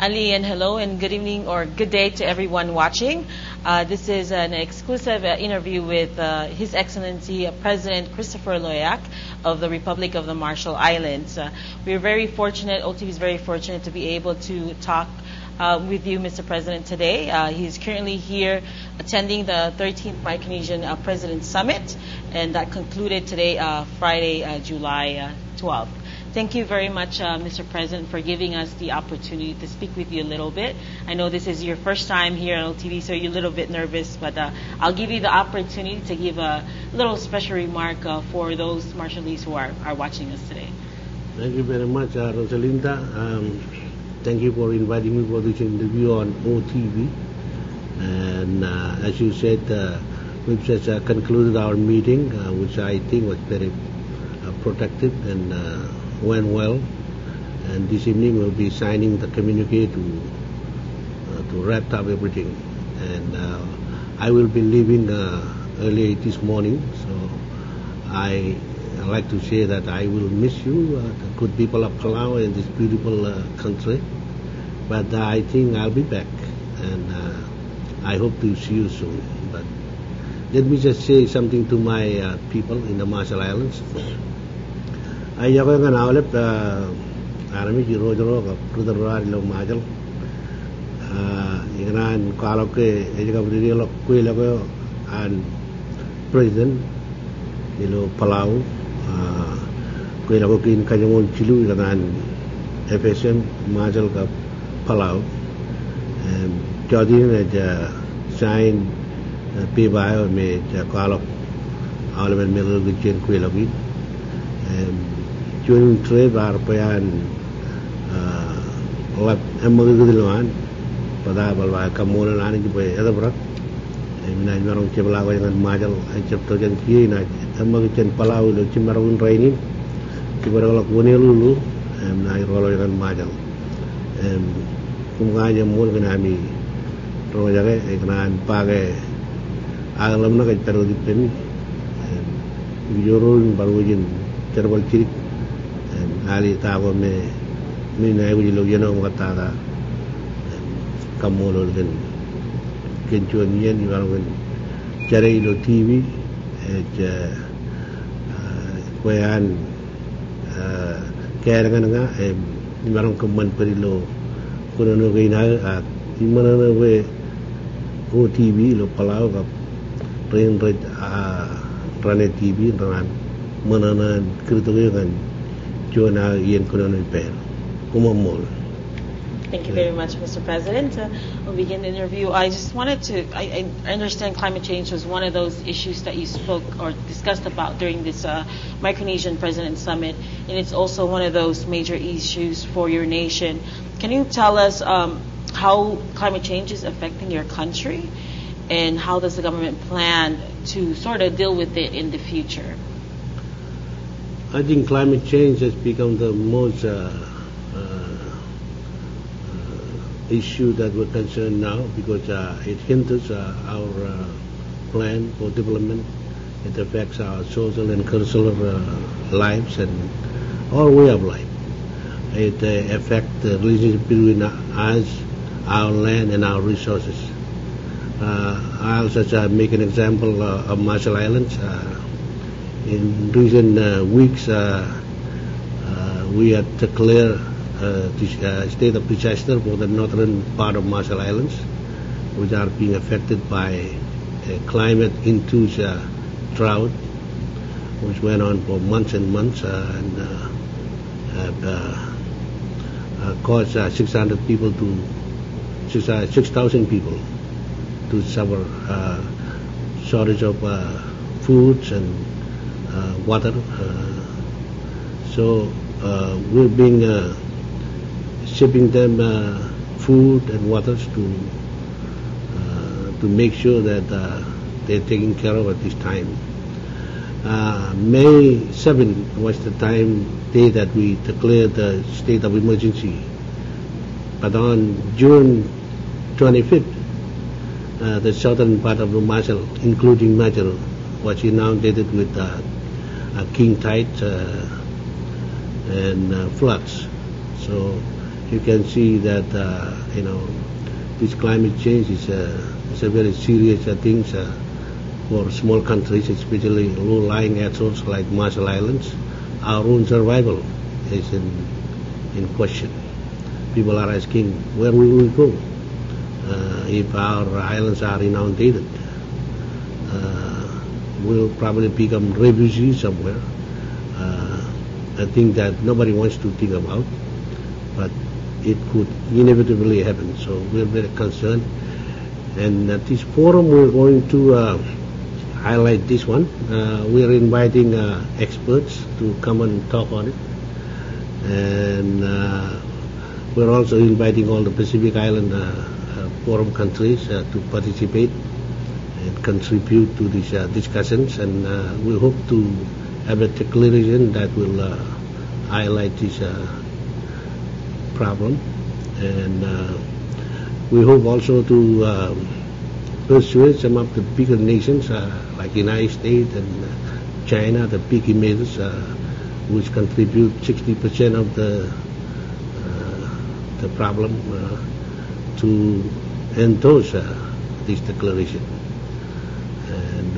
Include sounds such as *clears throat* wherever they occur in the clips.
Again, hello and good evening or good day to everyone watching. Uh, this is an exclusive uh, interview with uh, His Excellency uh, President Christopher Loeak of the Republic of the Marshall Islands. Uh, we're very fortunate, OTV is very fortunate to be able to talk uh, with you, Mr. President, today. He's currently here attending the 13th Micronesian President Summit, and that concluded today, Friday, July 12th. Thank you very much, uh, Mr. President, for giving us the opportunity to speak with you a little bit. I know this is your first time here on OTV, so you're a little bit nervous, but uh, I'll give you the opportunity to give a little special remark uh, for those Marshallese who are, are watching us today. Thank you very much, uh, Rolynda. Um, thank you for inviting me for this interview on OTV. And uh, as you said, uh, we've just concluded our meeting, which I think was very productive and uh, went well. And this evening we'll be signing the communique to uh, to wrap up everything. And uh, I will be leaving early this morning, so I I'd like to say that I will miss you, uh, the good people of Palau and this beautiful uh, country. But uh, I think I'll be back, and I hope to see you soon. But let me just say something to my people in the Marshall Islands. ay yako yung ganaw lep ta aram yung jiro jiro ka prudarar ilaw majal yung ganan kalok ke ay ka prudarar ilaw kuya lako an prison ilaw palau kuya lako kin kanyangon chilu yung ganan FSM majal ka palau jadi ni je sign pibai me je kalok Alam yang melalui jenkuil ஜூன் இன்ட்ரே பார்ப்பையான் முதுகுதில்வான் பதா பல்வா கம்மூல நானுக்கு போய் எதப்புறம் என்ன மரம் உச்சபலா கொஞ்சம் மாஜல் அச்சப்டோக்கன் கீழே நாச்சு எம்மகுச்சன் பலாவு உச்சி மரவும் ட்ரைனி இவர்கள கோனியலு நாயிரவாளன் மாஜல் கும்காஞ்சம் மூலகு நாமி ரோஜாக நான் பாக ஆகலம்னா கட்சி தருவது பெண் ஜோரோவின் பருவஜின் திருவல் திரு ဒါလေးသားဖို့မင်းမင်းနိုင်ဘူးဒီလိုရနေမှာတာတာကမောလို့လည်းကင်ကျော်ညည်းညီပါလို့ကျရဲလို့ TV အကျအခွေအန်အကဲရကနကအဒီမှာကမန်ပရီလို့ကိုရနိုဂိနာအဒီမှာနဲ့ဝေကို TV လို့ပလာကရင်ရစ်အရနေ TV တော့မနနာကရတူရကန် yen kuno no per kumamol Thank you very much, Mr. President. Uh, we'll begin the interview. I just wanted to, I, I understand climate change was one of those issues that you spoke or discussed about during this uh, Micronesian President Summit, and it's also one of those major issues for your nation. Can you tell us um, how climate change is affecting your country, and how does the government plan to sort of deal with it in the future? I think climate change has become the most uh, issue that we're concerned now because uh, it hinders uh, our uh, plan for development. It affects our social and cultural lives and our way of life. It affects the relationship between us, our land, and our resources. I'll just make an example of Marshall Islands. In recent uh, weeks, uh, uh, we had declared uh, uh, state of disaster for the northern part of Marshall Islands, which are being affected by a climate induced uh, drought, which went on for months and months and have caused 600 people to 6,000 people to suffer shortage of foods and water. so we're being shipping them uh, food and waters to uh, to make sure that uh, they're taken care of at this time. May 7 was the time day that we declared the state of emergency. But on June 25th, uh, the southern part of Marshall, including Majuro, was inundated with uh, king tide uh, and floods. So you can see that uh, you know this climate change is a, is a very serious uh, thing uh, for small countries, especially low-lying atolls like Marshall Islands. Our own survival is in in question. People are asking, where will we go uh, if our islands are inundated? We'll probably become refugees somewhere. Uh, a thing that nobody wants to think about, but it could inevitably happen. So we're very concerned. And at this forum, we're going to uh, highlight this one. Uh, we're inviting uh, experts to come and talk on it. And uh, we're also inviting all the Pacific Island uh, forum countries to participate and contribute to these discussions. And we hope to have a declaration that will highlight this problem. And we hope also to um, persuade some of the bigger nations uh, like United States and uh, China, the big emitters, uh, which contribute 60% of the the problem to endorse this declaration.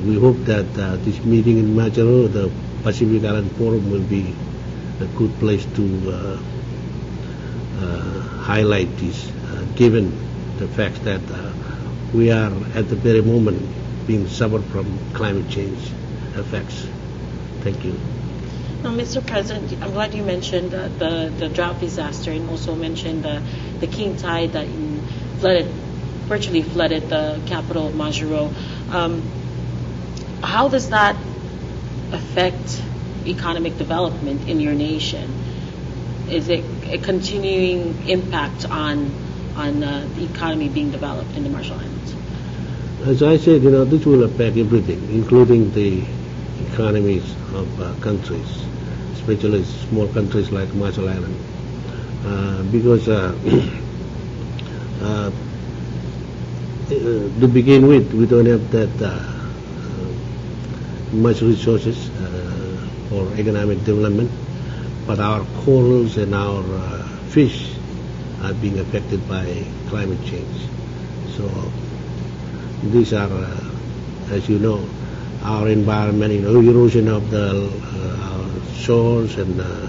We hope that this meeting in Majuro, the Pacific Island Forum, will be a good place to uh, uh, highlight this, uh, given the fact that we are at the very moment being suffered from climate change effects. Thank you. Now, Mr. President, I'm glad you mentioned uh, the, the drought disaster and also mentioned the, the king tide that flooded, virtually flooded the capital of Majuro. Um, how does that affect economic development in your nation? Is it a continuing impact on on uh, the economy being developed in the Marshall Islands? As I said, you know, this will affect everything, including the economies of uh, countries, especially small countries like Marshall Island, uh, because uh, *clears throat* uh, to begin with, we don't have that uh, much resources for economic development, but our corals and our fish are being affected by climate change. So these are, uh, as you know, our environment, you know, erosion of the uh, shores and uh, uh,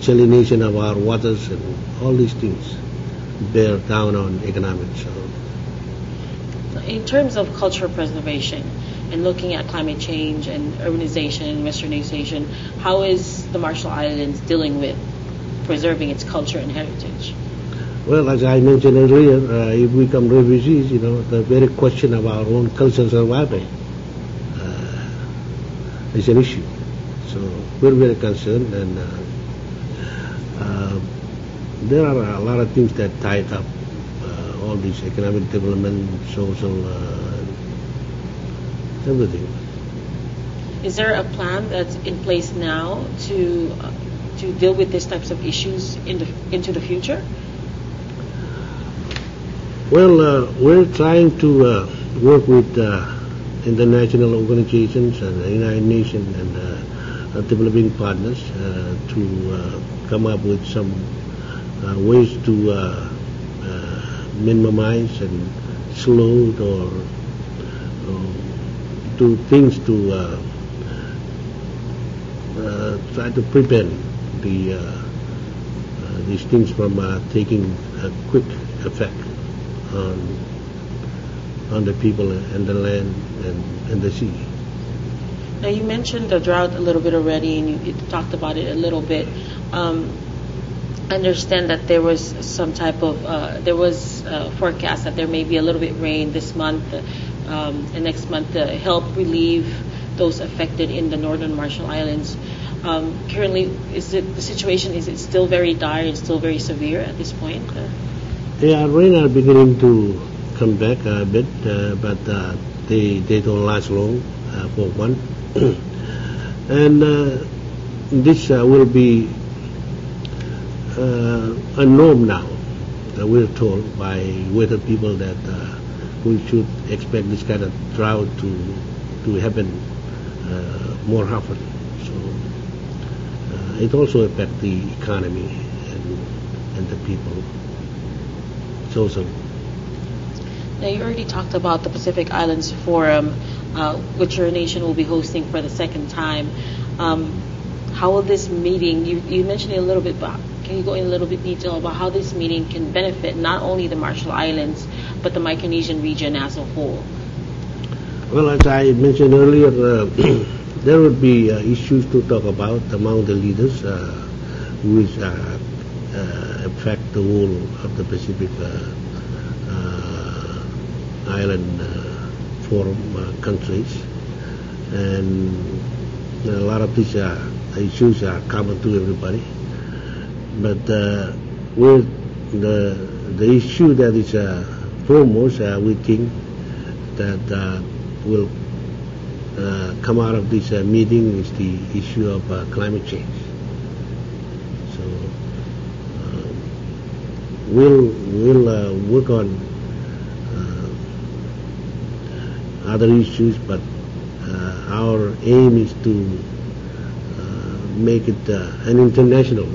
salination of our waters and all these things bear down on economics. So. In terms of cultural preservation and looking at climate change and urbanization and westernization, how is the Marshall Islands dealing with preserving its culture and heritage? Well, as I mentioned earlier, uh, if we become refugees, you know, the very question of our own cultural survival uh, is an issue. So we're very concerned, and uh, uh there are a lot of things that tie up uh, all this economic development, social, uh, everything. Is there a plan that's in place now to to deal with these types of issues in the, into the future? Well, uh, we're trying to uh, work with uh, international organizations and the United Nations and uh, developing partners uh, to uh, come up with some ways to minimize and slow or, or do things to uh, uh, try to prevent the uh, these things from taking a quick effect on on the people and the land and, and the sea. Now you mentioned the drought a little bit already, and you, you talked about it a little bit. Um, understand that there was some type of uh, there was a forecast that there may be a little bit rain this month um, and next month to help relieve those affected in the northern Marshall Islands. Um, currently, is it the situation? Is it still very dire and still very severe at this point? Uh, yeah, rain are beginning to come back a bit, uh, but uh, they they don't last long uh, for one. *clears throat* and uh, this uh, will be a norm now. we're told by weather people that we should expect this kind of drought to to happen more often. So it also affects the economy and and the people. So, so. Now, you already talked about the Pacific Islands Forum, uh, which your nation will be hosting for the second time. Um, how will this meeting, you, you mentioned it a little bit, but can you go in a little bit detail about how this meeting can benefit not only the Marshall Islands, but the Micronesian region as a whole? Well, as I mentioned earlier, uh, *clears throat* there would be uh, issues to talk about among the leaders, uh, which uh, uh, affect the whole of the Pacific Island Forum countries, and a lot of these issues are common to everybody. But uh, with the the issue that is uh, foremost, uh, we think that uh, will uh, come out of this uh, meeting is the issue of uh, climate change. So we'll we'll work on other issues, but our aim is to make it an international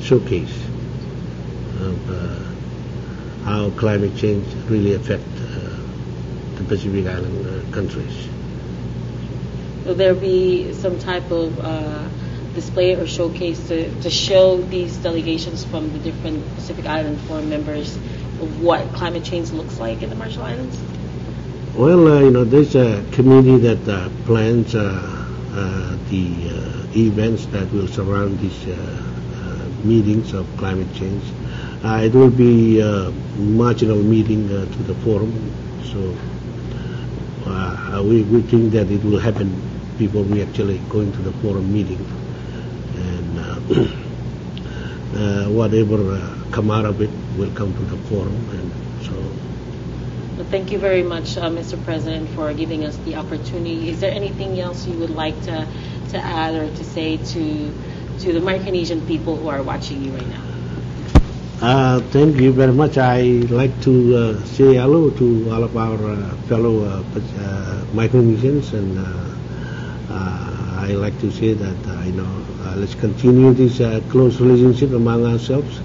showcase of uh, how climate change really affect uh, the Pacific Island uh, countries. Will there be some type of uh, display or showcase to, to show these delegations from the different Pacific Island Forum members of what climate change looks like in the Marshall Islands? Well, uh, you know, there's a committee that uh, plans uh, uh, the uh, events that will surround these uh, meetings of climate change. Uh, it will be a marginal meeting uh, to the forum, so uh, we, we think that it will happen before we actually going to the forum meeting. And uh, *clears throat* uh, whatever uh, come out of it will come to the forum, and so Well, thank you very much, uh, Mr. President, for giving us the opportunity. Is there anything else you would like to, to add or to say to, to the Micronesian people who are watching you right now? Uh, thank you very much. I like to uh, say hello to all of our uh, fellow uh, uh, Micronesians, and uh, I like to say that you know let's continue this close relationship among ourselves.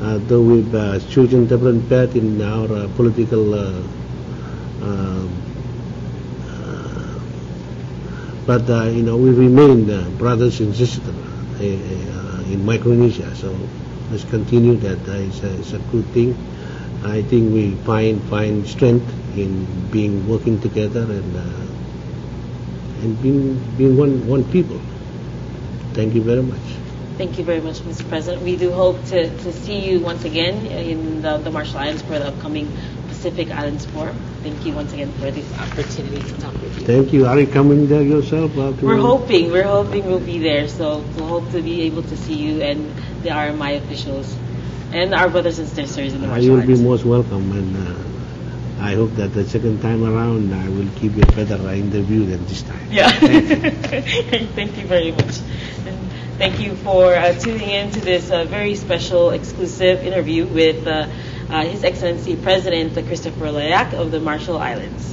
Though we've chosen different path in our political, um, but you know we remain brothers and sisters in Micronesia. So let's continue that. Uh, it's, a, it's a good thing. I think we find find strength in being working together and uh, and being being one one people. Thank you very much. Thank you very much, Mr. President. We do hope to, to see you once again in the, the Marshall Islands for the upcoming Pacific Islands Forum. Thank you once again for this opportunity to talk with you. Thank you. Are you coming there yourself? To- We're hoping, we're hoping we'll be there, so we'll hope to be able to see you and the RMI officials and our brothers and sisters in the Uh, Marshall you will be most welcome, and uh, I hope that the second time around I will give you a better interview than this time. Yeah. Thank you. *laughs* Thank you very much. And thank you for uh, tuning in to this uh, very special, exclusive interview with uh, uh, His Excellency President Christopher Loeak of the Marshall Islands.